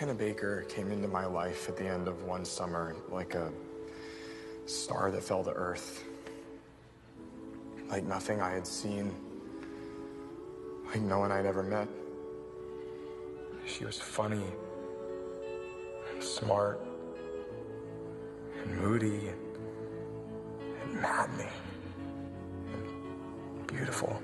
Hannah Baker came into my life at the end of one summer like a star that fell to earth. Like nothing I had seen, like no one I'd ever met. She was funny, and smart, and moody, and maddening, and beautiful.